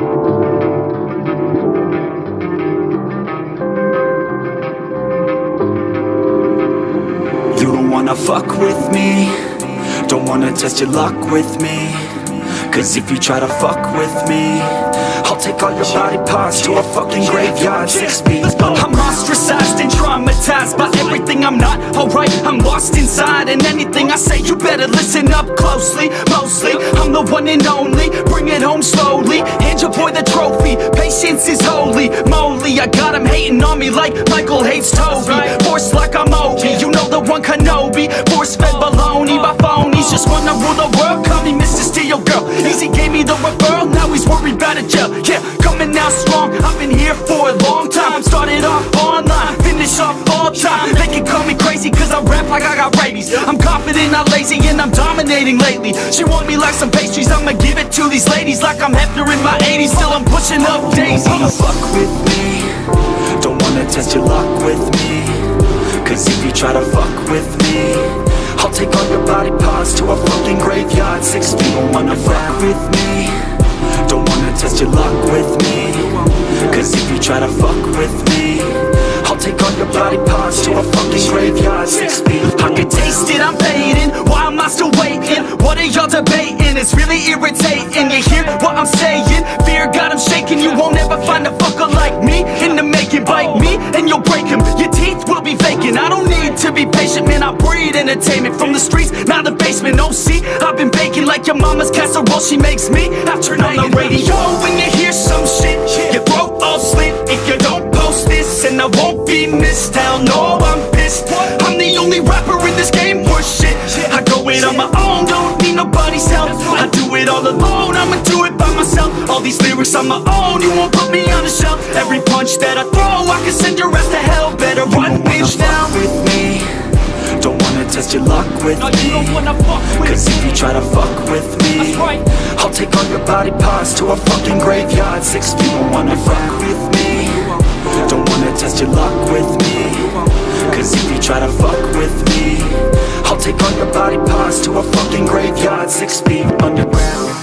You don't wanna fuck with me. Don't wanna test your luck with me. Cause if you try to fuck with me I'll take all your body parts to a fucking graveyard. Six feet. I'm ostracized and traumatized by I'm not. Alright I'm lost inside and anything I say you better listen up closely Mostly. I'm the one and only Bring it home slowly. Hand your boy the trophy Patience is holy moly. I got him hating on me like Michael hates Toby. Force like I'm Obi You know the one Kenobi Force fed baloney by phonies. Just wanna rule the world Call me Mr. Steel Girl. Easy gave me the referral Now he's worried about a jail. Yeah, coming out strong I've been here for a long time. Started off online Finish off like I got rabies. I'm confident, not lazy And I'm dominating lately. She want me like some pastries I'ma give it to these ladies Like I'm Hefner in my 80s Still I'm pushing up daisies Wanna fuck with me. Don't wanna test your luck with me. Cause if you try to fuck with me I'll take all your body parts to a fucking graveyard. Six feet, don't wanna fuck with me. Don't wanna test your luck with me. Cause if you try to fuck with me shaking You won't ever find a fucker like me In the making. Bite me and you'll break 'em Your teeth will be vacant I don't need to be patient Man, I breed entertainment From the streets, not the basement. Oh, see, I've been baking like your mama's casserole. She makes me I turn on the radio. When you hear some shit Your throat all slit If you don't post this And I won't be missed. Hell no, it all alone, I'ma do it by myself. All these lyrics on my own, you won't put me on the shelf. Every punch that I throw, I can send your ass to hell. Better run, bitch, now. fuck with me. Don't wanna test your luck with No, you me. don't wanna fuck with Cause if you try to fuck with me right. I'll take all your body parts to a fucking graveyard. Six feet, don't wanna fuck with me. Don't wanna test your luck with me. Cause if you try to fuck with me take all your body parts to a fucking graveyard Six feet underground